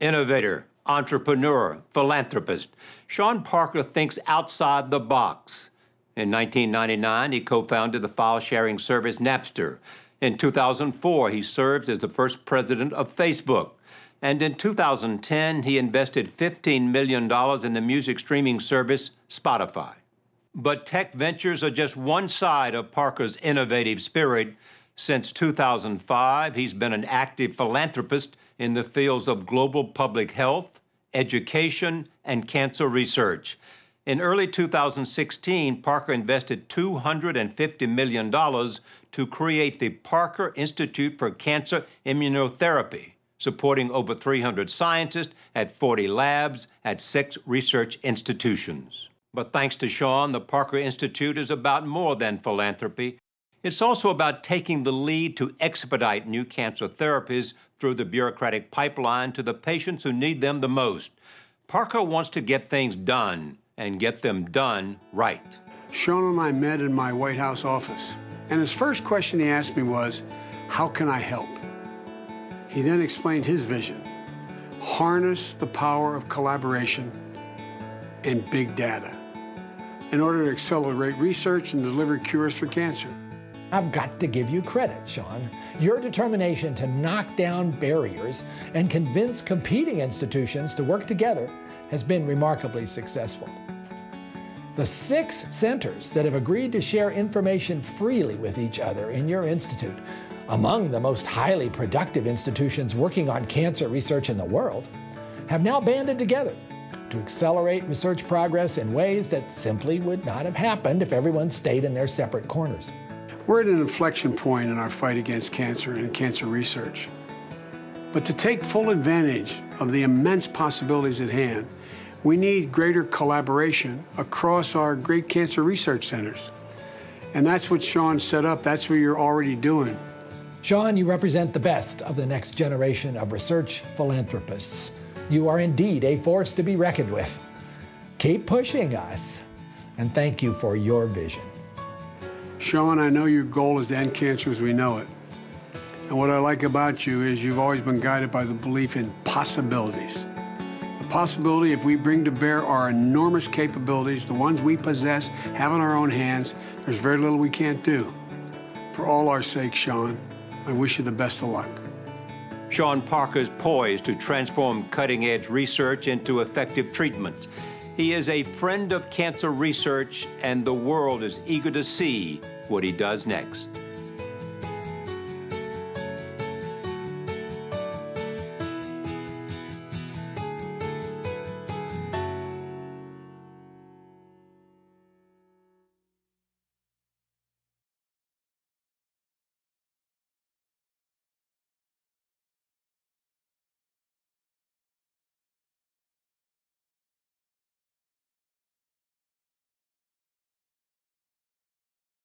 Innovator, entrepreneur, philanthropist, Sean Parker thinks outside the box. In 1999, he co founded the file sharing service Napster. In 2004, he served as the first president of Facebook. And in 2010, he invested $15 million in the music streaming service Spotify. But tech ventures are just one side of Parker's innovative spirit. Since 2005, he's been an active philanthropist in the fields of global public health, education, and cancer research. In early 2016, Parker invested $250 million to create the Parker Institute for Cancer Immunotherapy, supporting over 300 scientists at 40 labs at six research institutions. But thanks to Sean, the Parker Institute is about more than philanthropy. It's also about taking the lead to expedite new cancer therapies through the bureaucratic pipeline to the patients who need them the most. Parker wants to get things done and get them done right. Sean and I met in my White House office, and his first question he asked me was, How can I help? He then explained his vision harness the power of collaboration and big data in order to accelerate research and deliver cures for cancer. I've got to give you credit, Sean. Your determination to knock down barriers and convince competing institutions to work together has been remarkably successful. The six centers that have agreed to share information freely with each other in your institute, among the most highly productive institutions working on cancer research in the world, have now banded together to accelerate research progress in ways that simply would not have happened if everyone stayed in their separate corners. We're at an inflection point in our fight against cancer and cancer research. But to take full advantage of the immense possibilities at hand, we need greater collaboration across our great cancer research centers. And that's what Sean set up. That's what you're already doing. Sean, you represent the best of the next generation of research philanthropists. You are indeed a force to be reckoned with. Keep pushing us, and thank you for your vision. Sean, I know your goal is to end cancer as we know it. And what I like about you is you've always been guided by the belief in possibilities. The possibility, if we bring to bear our enormous capabilities, the ones we possess, have in our own hands, there's very little we can't do. For all our sake, Sean, I wish you the best of luck. Sean Parker is poised to transform cutting edge research into effective treatments. He is a friend of cancer research, and the world is eager to see what he does next.